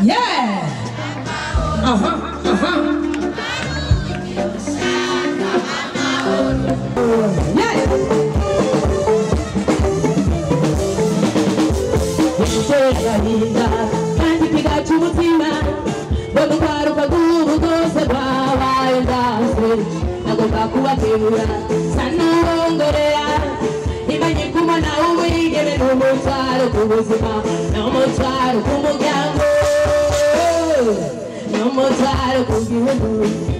Yeah. Uh-huh. Uh-huh. Yeah. agahinda kandi kigaca umutima ngo dukwaruka bw'ubu bwose rwabaye ndaze nagomba kubakebura sa n'uwongorera imenye kumana n'umutwaro ku buzima n'umutwaro ku muryango n'umutwaro ku gihugu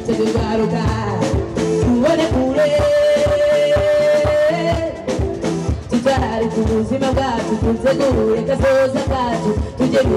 cyo tugaruka tubone kure tutari ku buzima bwacu tutegure kazoza kacu tujye mu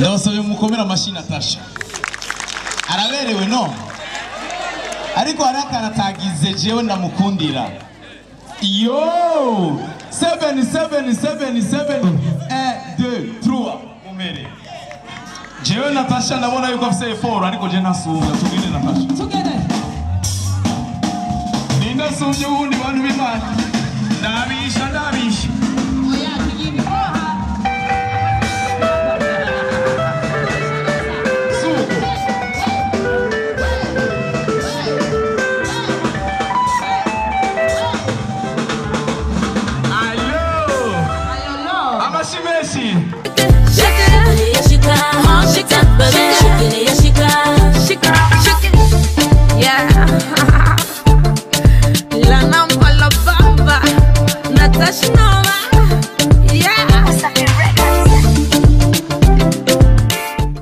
ndabasabye mukomere amashyi natasha araberewe no. Ariko hari akantu atagize jewe ndamukundira yo! 7777 1 mumere. Jewe natasha ndabona yuko afise eforo ariko je ntasumba tubwire natasha. Together. ninde asumbye ubundi bantu b'imana Shake it, yes she can. Shake that, baby. Shake it, yes she